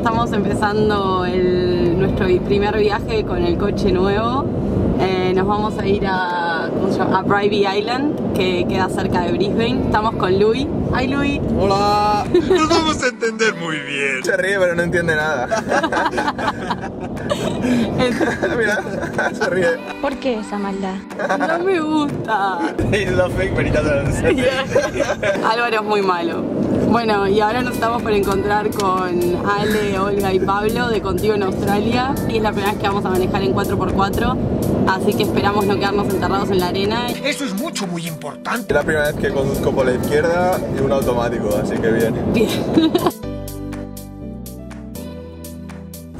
Estamos empezando el- nuestro primer viaje con el coche nuevo. Eh, nos vamos a ir a, a Bribey Island, que queda cerca de Brisbane. Estamos con Louis. Hi Louis. Hola. Nos vamos a entender muy bien. Se ríe pero no entiende nada. Mira, se ríe. ¿Por qué esa maldad? No me gusta. Álvaro es muy malo. Bueno, y ahora nos estamos por encontrar con Ale, Olga y Pablo de Contigo en Australia. Y es la primera vez que vamos a manejar en 4x4, así que esperamos no quedarnos enterrados en la arena. Eso es mucho, muy importante. Es la primera vez que conduzco por la izquierda y un automático, así que bien. Bien.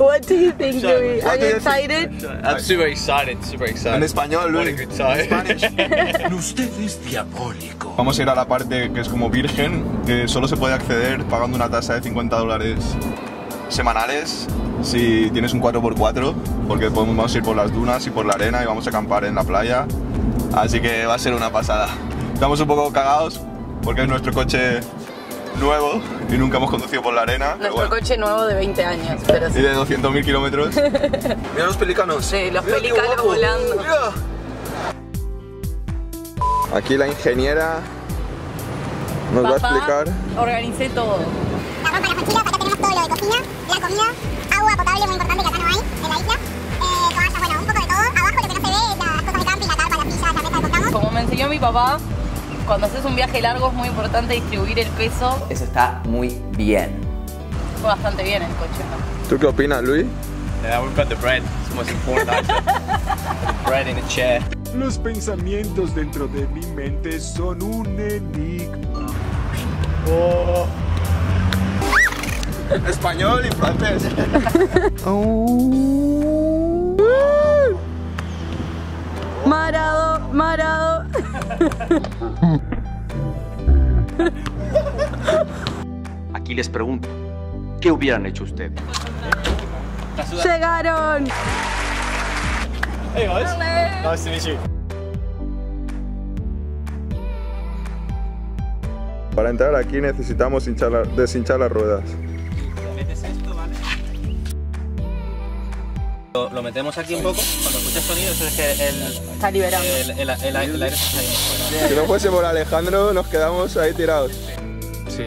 What do you think, Louis? Are you excited? I'm super excited, super excited. En español, a time. Usted es diabólico. Vamos a ir a la parte que es como virgen, que solo se puede acceder pagando una tasa de 50 dólares semanales si tienes un 4x4, porque podemos ir por las dunas y por la arena y vamos a acampar en la playa. Así que va a ser una pasada. Estamos un poco cagados porque es nuestro coche nuevo y nunca hemos conducido por la arena. Nuestro bueno. coche nuevo de 20 años, pero Y sí. de 200.000 kilómetros. Mira los pelicanos. Sí, los Mira pelicanos volando. Mira. Aquí la ingeniera nos va a explicar. organicé todo. La ropa, la mochila, acá tenemos todo lo de cocina, la comida, agua potable muy importante que acá no hay en la isla, eh, toallas, bueno, un poco de todo. Abajo lo que no se ve es las cosas de camping, la carpa, las sillas, la mesa que compramos. Como me enseñó mi papá, cuando haces un viaje largo es muy importante distribuir el peso. Eso está muy bien. Fue bastante bien el coche. ¿Tú qué opinas, Luis? yeah, we've got the bread. It's the most important the bread in a chair. Los pensamientos dentro de mi mente son un enigma. Español y francés. Marado, marado. Aquí les pregunto, ¿qué hubieran hecho ustedes? Llegaron. Hey guys. Nice to meet you. Para entrar aquí necesitamos hinchar la- deshinchar las ruedas. Lo, lo metemos aquí un poco. Cuando escuches sonido, eso es que el, Está liberando. el, el, el, aire- el aire se está yendo. Si no fuese por Alejandro, nos quedamos ahí tirados. Sí.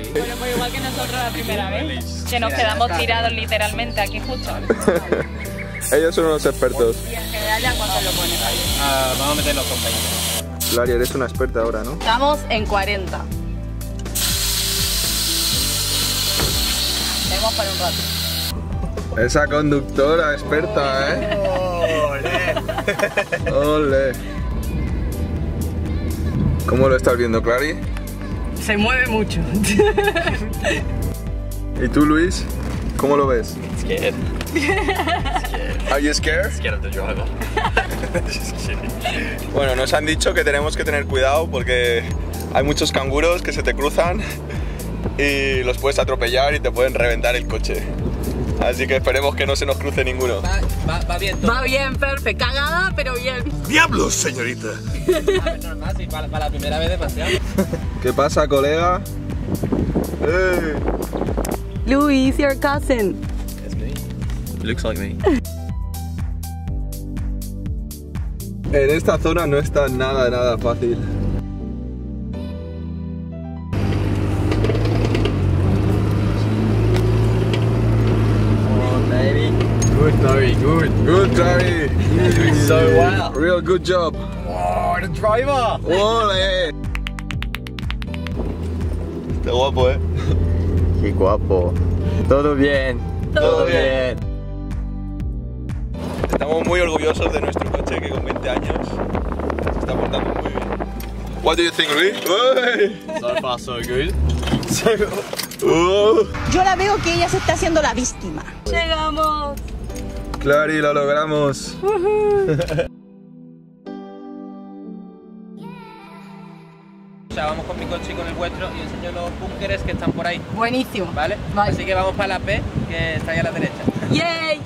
igual que nosotros la primera vez, que nos quedamos tirados literalmente aquí justo. Ellos son unos expertos. Y en general ya cuando lo pones ahí. Ah, vamos a meter los compañeros. Lari, eres una experta ahora, ¿no? Estamos en 40. Tenemos para un rato. Esa conductora experta, ¿eh? ¡Ole! ¿Cómo lo estás viendo, Clary? Se mueve mucho. ¿Y tú, Luis? ¿Cómo lo ves? Scared. Are you scared? Scared of the driver. Just kidding. Bueno, nos han dicho que tenemos que tener cuidado porque hay muchos canguros que se te cruzan y los puedes atropellar y te pueden reventar el coche. Así que esperemos que no se nos cruce ninguno. Va, va, va bien todo. Va bien, perfecto. Cagada, pero bien. ¡Diablos, señorita! normal, para, para la primera vez de paseo. ¿Qué pasa, colega? ¡Eh! Louis, your cousin. It's me. Looks like me. En esta zona no está nada, nada fácil. Good. Clary. You're doing so well. Real good job. Oh, the driver. ¡Ole! Está guapo, ¿eh? Qué guapo. Todo bien. Todo bien. Estamos muy orgullosos de nuestro coche que con 20 años se está portando muy bien. What do you think, Luis? ¡Uy! So far, so good. Yo la veo que ella se está haciendo la víctima. Llegamos. Clary, lo logramos. O sea, vamos con mi coche y con el vuestro y enseño los búnkeres que están por ahí, Buenísimo. ¿vale? Vale. Así que vamos para la P, que está ahí a la derecha. Yay.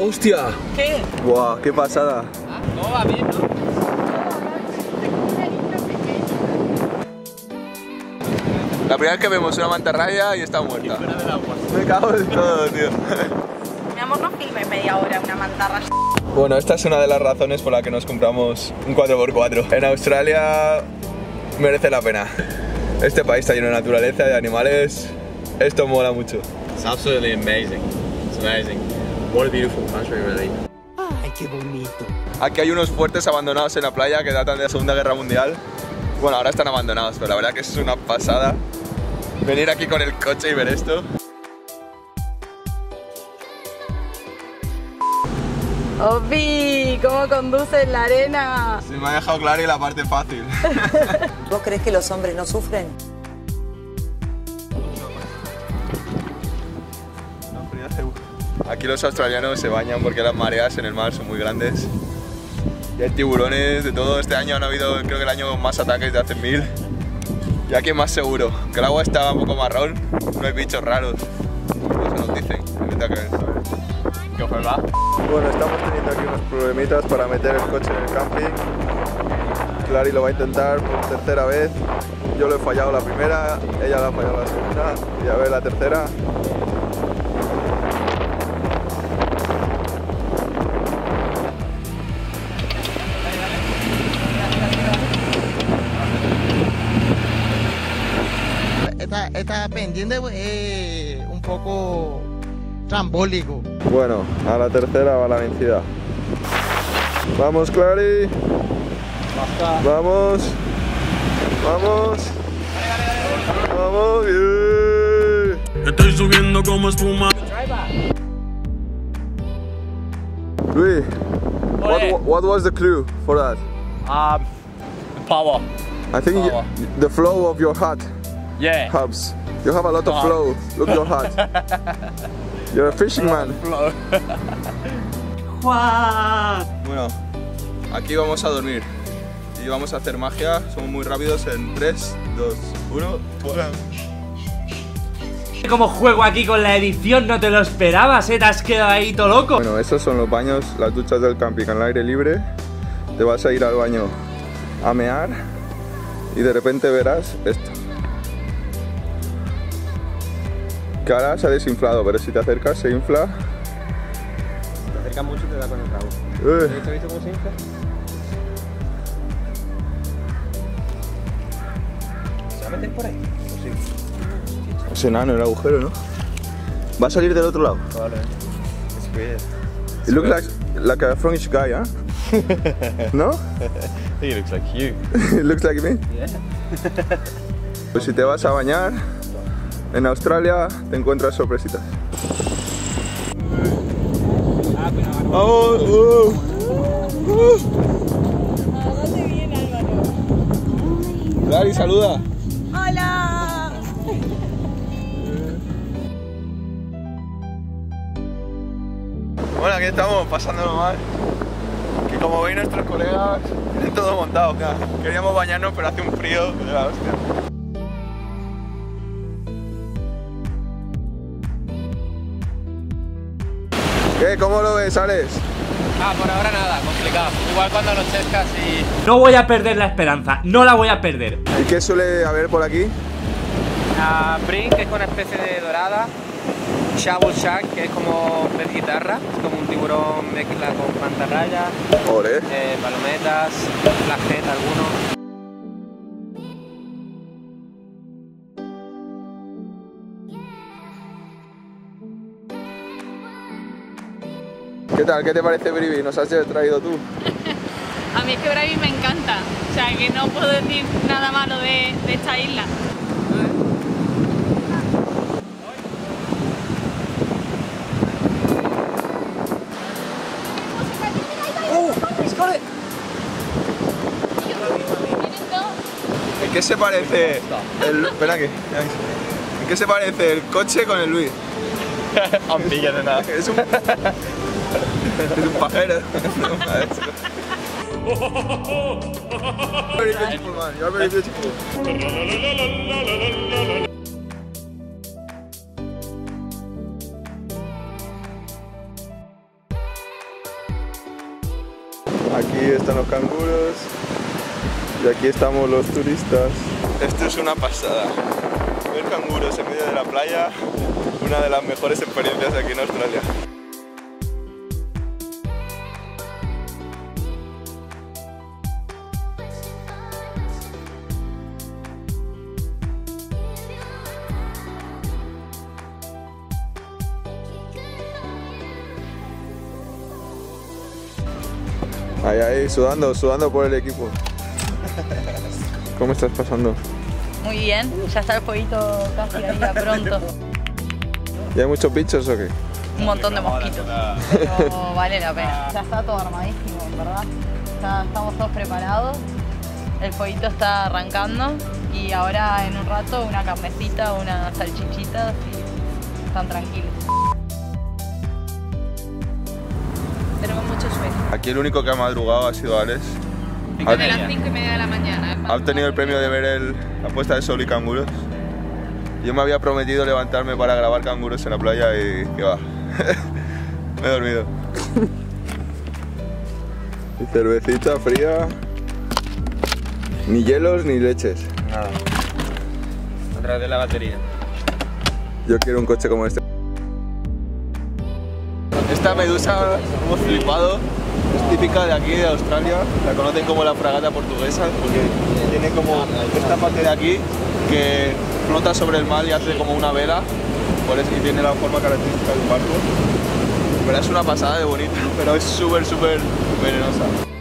¡Hostia! ¿Qué? ¡Guau! ¡Qué pasada! Ah, no va bien, ¿no? La primera vez que vemos una mantarraya y está muerta. Me cago en todo, tío. Mi amor, no filme media hora una mantarra. Bueno, esta es una de las razones por la que nos compramos un 4x4. En Australia merece la pena. Este país está lleno de naturaleza, de animales. Esto mola mucho. It's absolutely amazing. It's amazing. What a beautiful country, really. Ay, qué bonito. Aquí hay unos fuertes abandonados en la playa que datan de la Segunda Guerra Mundial. Bueno, ahora están abandonados, pero la verdad que es una pasada venir aquí con el coche y ver esto. Opi, ¿cómo conduce en la arena? Se me ha dejado claro y la parte fácil. ¿Vos crees que los hombres no sufren? Aquí los australianos se bañan porque las mareas en el mar son muy grandes. Y hay tiburones de todo. Este año han habido, creo que el año más ataques de hace mil. Y aquí es más seguro. Que el agua está un poco marrón, no hay bichos raros. Eso nos dicen. Ahorita que ¿Qué os va? Bueno, estamos teniendo aquí unos problemitas para meter el coche en el camping. Clary lo va a intentar por tercera vez. Yo lo he fallado la primera, ella lo ha fallado la segunda. Y a ver la tercera. Esta, esta pendiente es un poco trambólico. Bueno, a la tercera va la vencida. Vamos, Clary. Vamos. Vamos. Vamos. bien. Estoy subiendo como espuma. Luis, what, what was the clue for that? Um, power. I think the flow of your heart Yeah. helps. You have a lot of flow. Look your heart. You're a fishing man. Bueno, aquí vamos a dormir y vamos a hacer magia. Somos muy rápidos en 3, 2, 1. Como juego aquí con la edición, no te lo esperabas, ¿eh? Te has quedado ahí todo loco. Bueno, esos son los baños, las duchas del camping al aire libre. Te vas a ir al baño a mear y de repente verás esto. Que ahora se ha desinflado, pero si te acercas se infla. Te acercas mucho te da con el rabo. ¿Te has visto cómo se infla? ¿Se va a meter por ahí? Pues sí. Es enano el agujero, ¿no? Va a salir del otro lado. Probablemente. Es weird. It looks like, like a French guy, ¿eh? ¿No? He looks like you. It looks like me. Yeah. Pues si te vas a bañar en Australia, te encuentras sorpresitas. ¡Vamos! ¡Uh! ¡Uh! Dari, saluda. ¡Hola! Bueno, aquí estamos pasándolo mal. Que como veis nuestros colegas tienen todo montado. Queríamos bañarnos, pero hace un frío de la hostia. ¿Qué? ¿Cómo lo ves, Alex? Ah, por ahora nada, complicado. Igual cuando anochezca y... No voy a perder la esperanza, no la voy a perder. ¿Y qué suele haber por aquí? Ah, Brink, que es una especie de dorada. Shovel Shark, que es como pez guitarra, es como un tiburón mezcla con mantarrayas, Ole. eh, palometas, flageta algunos. ¿Qué tal? ¿Qué te parece Brivi? ¿Nos has traído tú? A mí es que Bravi me encanta. O sea, que no puedo decir nada malo de, de esta isla. ¿En qué se parece el... Espera que... ¿En qué se parece el coche con el Luis? A un pillo de nada. Es un... Es un beautiful. Aquí están los canguros y aquí estamos los turistas. Esto es una pasada. Ver canguros en medio de la playa, una de las mejores experiencias aquí en Australia. Ahí, ahí, sudando, sudando por el equipo. ¿Cómo estás pasando? Muy bien, ya está el fueguito casi ahí a pronto. ¿Y hay muchos bichos o qué? Un montón de mosquitos, pero vale la pena. Ya está todo armadísimo, verdad. Ya estamos todos preparados. El fueguito está arrancando y ahora en un rato una carnecita, unas salchichitas y están tranquilos. Aquí el único que ha madrugado ha sido Alex. Ha, De las 5 y media de la mañana. ha obtenido el premio de ver el- la puesta de sol y canguros. Yo me había prometido levantarme para grabar canguros en la playa y que va. me he dormido. Y cervecita fría. Ni hielos ni leches. Nada. Otra vez la batería. Yo quiero un coche como este. Esta medusa hemos flipado. Es típica de aquí, de Australia. La conocen como la fragata portuguesa porque tiene como esta parte de aquí que flota sobre el mar y hace como una vela. Por eso y tiene la forma característica de un barco. Pero es una pasada de bonita, pero es súper, súper venenosa.